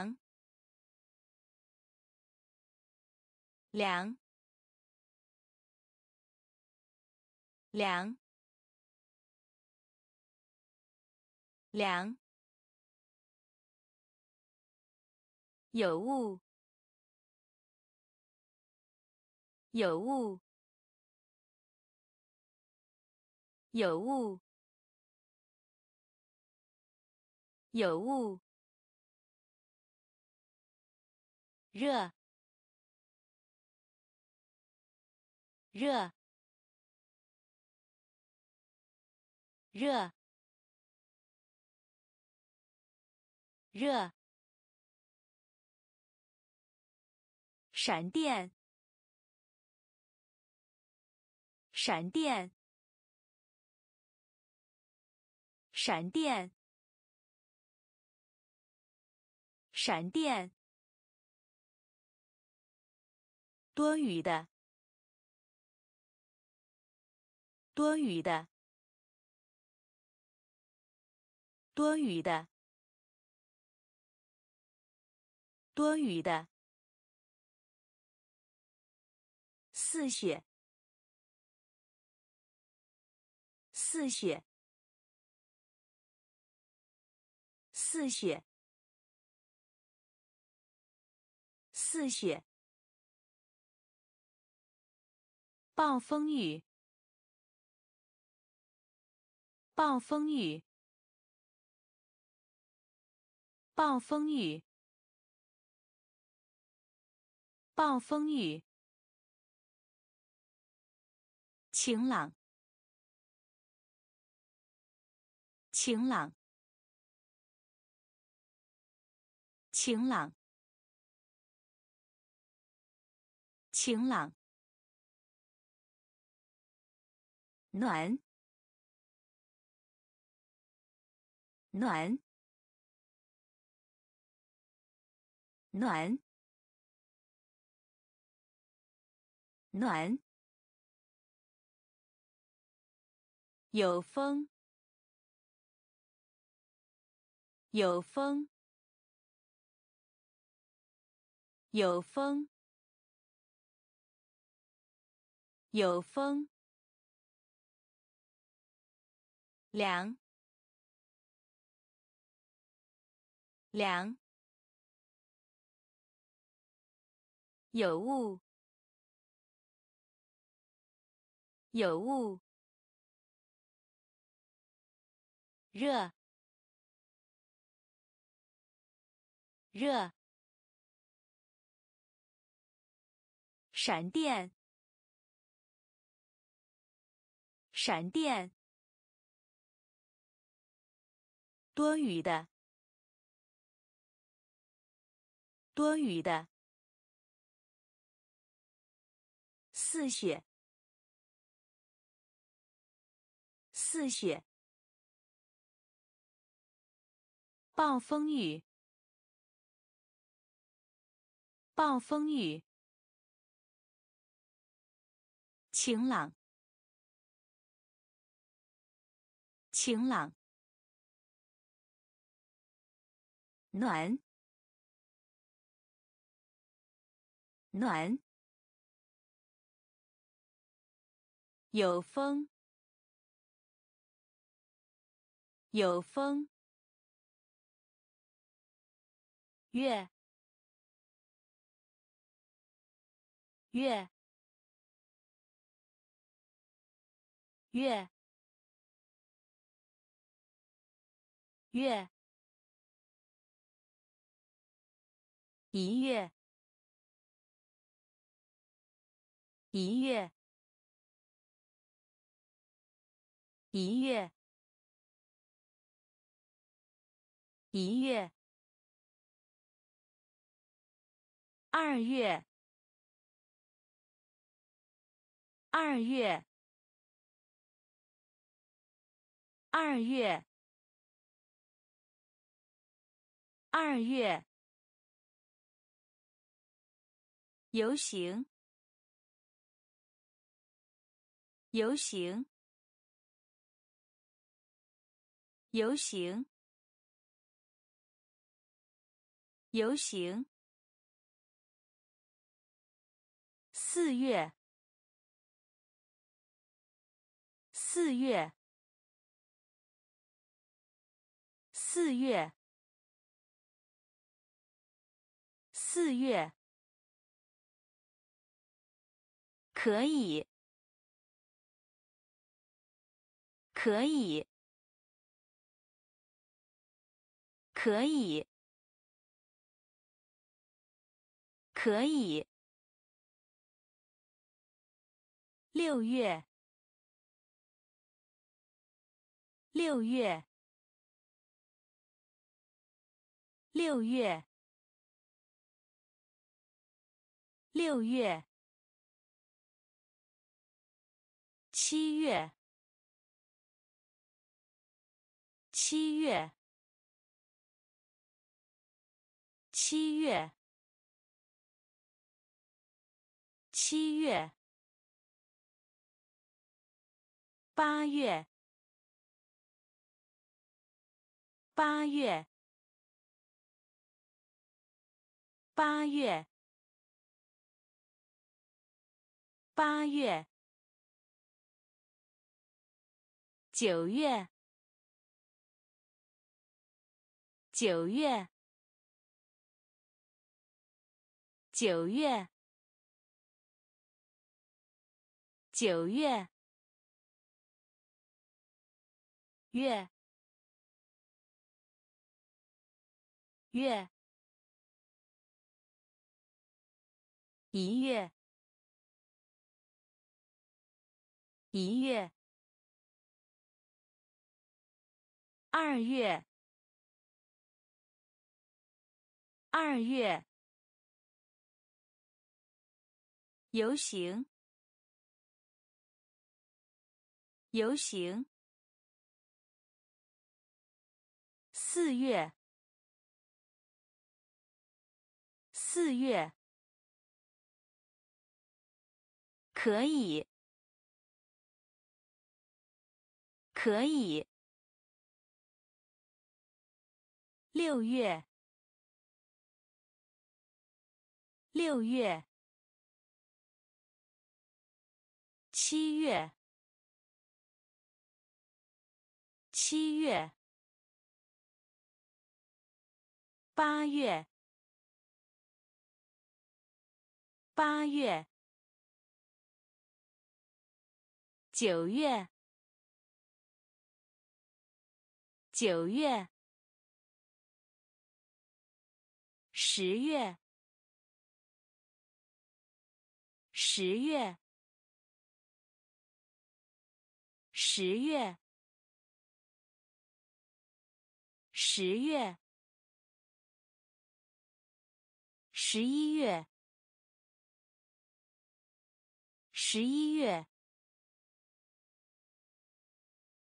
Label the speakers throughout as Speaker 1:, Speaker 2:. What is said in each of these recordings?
Speaker 1: 凉，凉，凉，凉。有雾，有雾，有雾，有雾。热，热，热，热。闪电，闪电，闪电，闪电。多余的，多余的，多余的，多余的。似雪，似雪，似雪，似雪。暴风雨，暴风雨，暴风雨，暴风雨。晴朗，晴朗，晴朗，晴朗。暖，暖，暖，暖。有风，有风，有风，有风。凉，凉，有雾，有雾，热，热，闪电，闪电。多余的，多余的，似雪，似雪，暴风雨，暴风雨，晴朗，晴朗。暖，暖，有风，有风，月，月，月，月。一月，一月，一月，一月，二月，二月，二月，二月。游行，游行，游行，游行。四月，四月，四月，四月，可以，可以，可以，可以。六月，六月，六月，六月，七月，七月，七月，七月。八月，八月，八月，八月，九月，九月，九月，九月。月，月，一月，一月，二月，二月，游行，游行。四月，四月，可以，可以。六月，六月，七月，七月。八月，八月，九月，九月，十月，十月，十月，十月。十一月，十一月，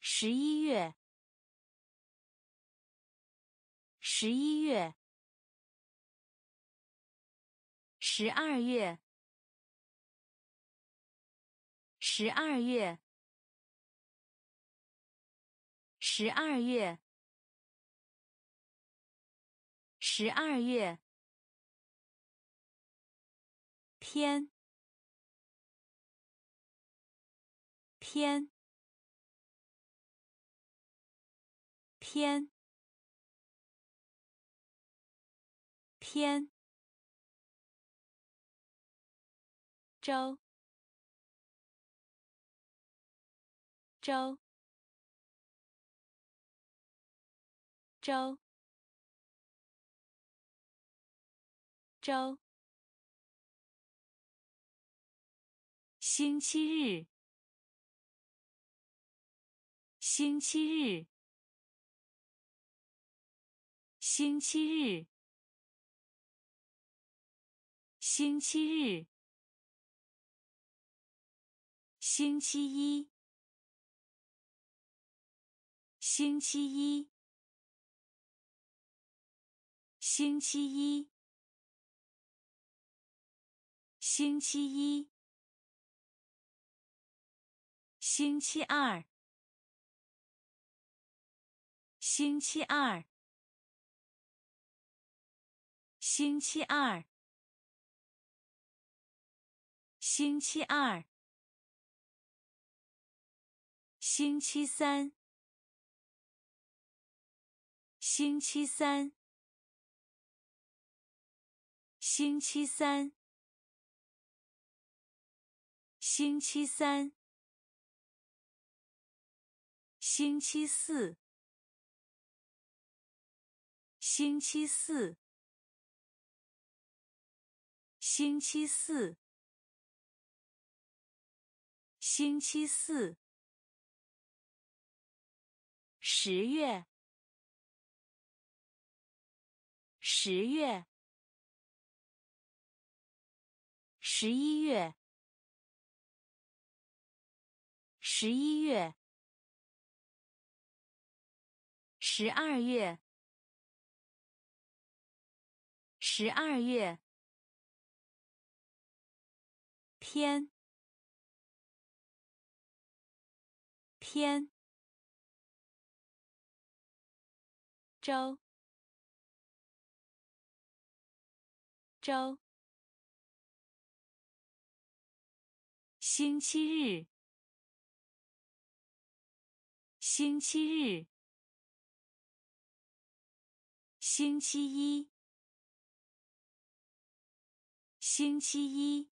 Speaker 1: 十一月，十一月，十二月，十二月，十二月，十二月。天，天，天，天，周，周，周，周。星期日，星期日，星期日，星期日，星期一，星期一，星期一，星期一。星期二，星期二，星期二，星期二，星期三，星期三，星期三，星期三，星期四，星期四。星期四，星期四，十月，十月，十一月，十一月，十二月，十二月。天，天，周，周，星期日，星期日，星期一，星期一。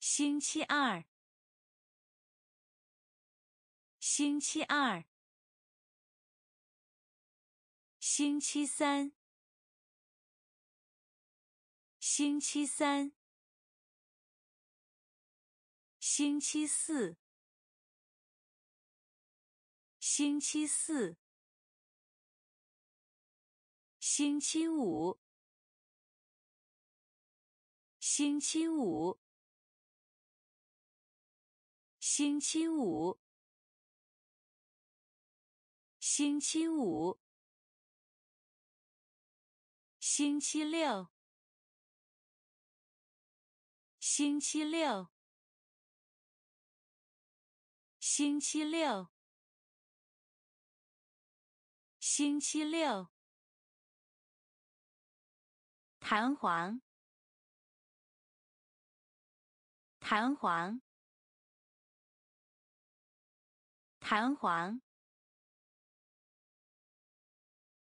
Speaker 1: 星期二，星期二，星期三，星期三，星期四，星期四，星期五，星期五。星期五，星期五，星期六，星期六，星期六，星期六，弹簧，弹簧。弹簧，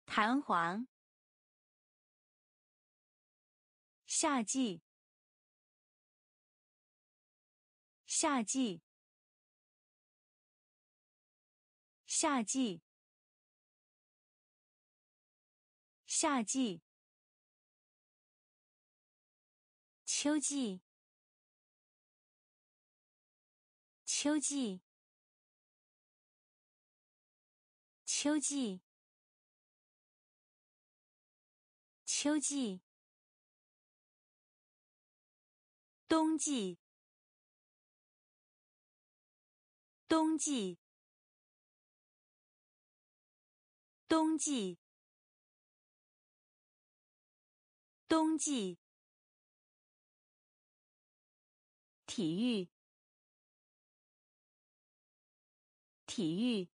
Speaker 1: 弹簧。夏季，夏季，夏季，夏季。秋季，秋季。秋季，秋季，冬季，冬季，冬季，冬季，体育，体育。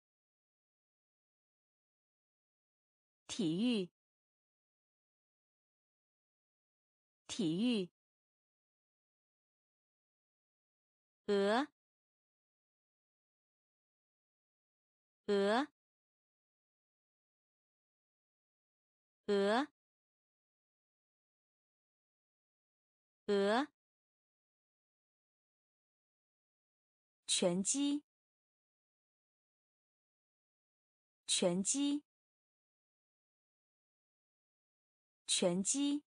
Speaker 1: 体育，体育，鹅，鹅，鹅，鹅，拳击，拳击。拳击，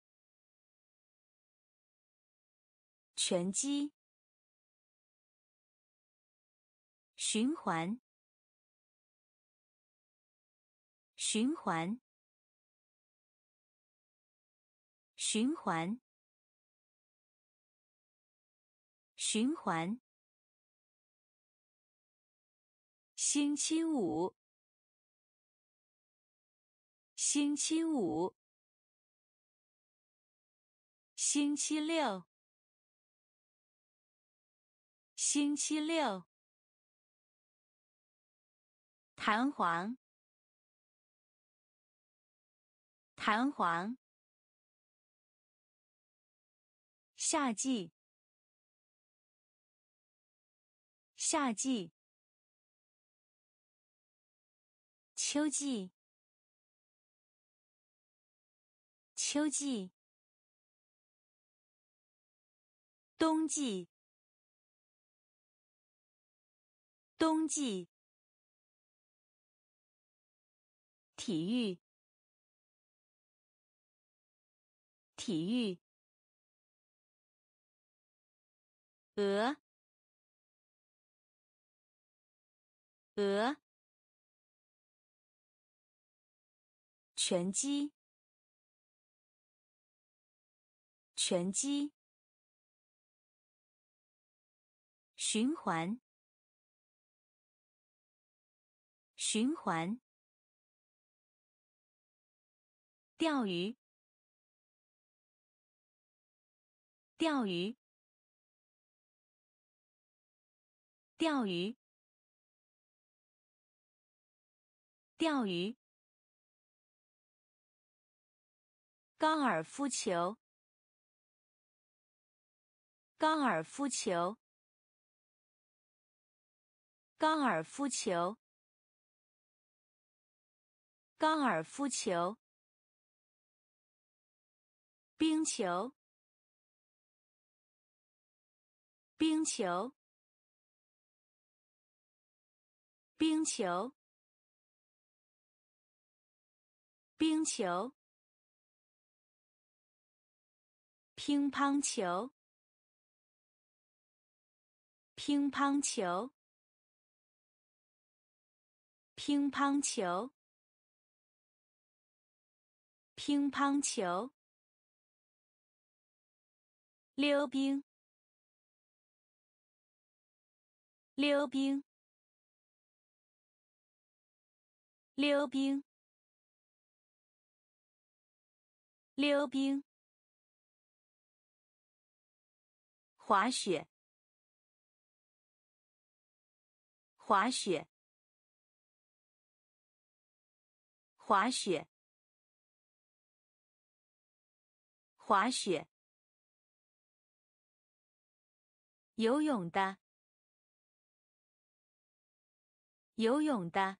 Speaker 1: 拳击，循环，循环，循环，循环。星期五，星期五。星期六，星期六，弹簧，弹簧，夏季，夏季，秋季，秋季，冬季，冬季。体育，体育，鹅，鹅，拳击，拳击，循环，循环。钓鱼，钓鱼，钓鱼，钓鱼。高尔夫球，高尔夫球，高尔夫球，高尔夫球。冰球，冰球，冰球，冰球，乒乓球，乒乓球，乒乓球，乒乓球。溜冰，溜冰，溜冰，溜冰，滑雪，滑雪，滑雪，滑雪。游泳的，游泳的，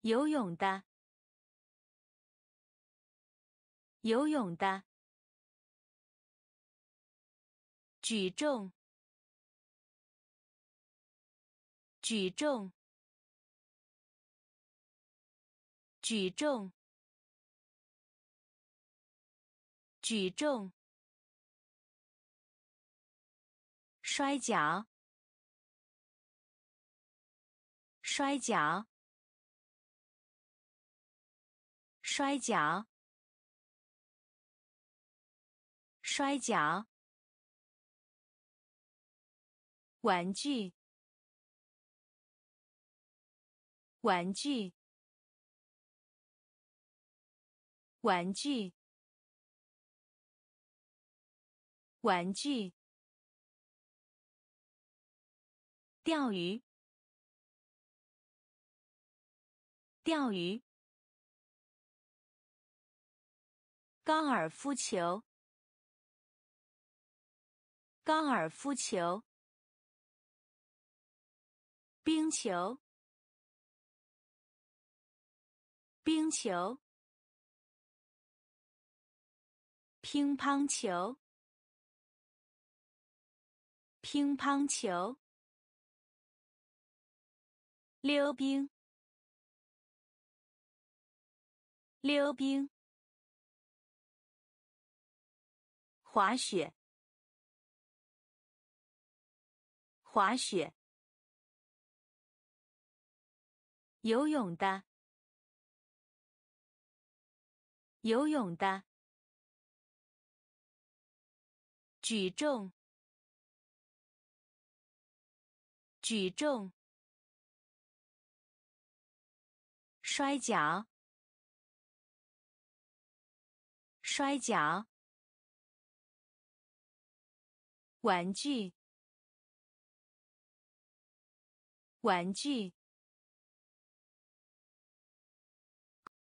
Speaker 1: 游泳的，游泳的，举重，举重，举重，举重。摔跤，摔跤，摔跤，摔跤。玩具，玩具，玩具，玩具。钓鱼，钓鱼。高尔夫球，高尔夫球。冰球，冰球。乒乓球，乒乓球。溜冰，溜冰，滑雪，滑雪，游泳的，游泳的，举重，举重。摔跤，摔跤。玩具，玩具。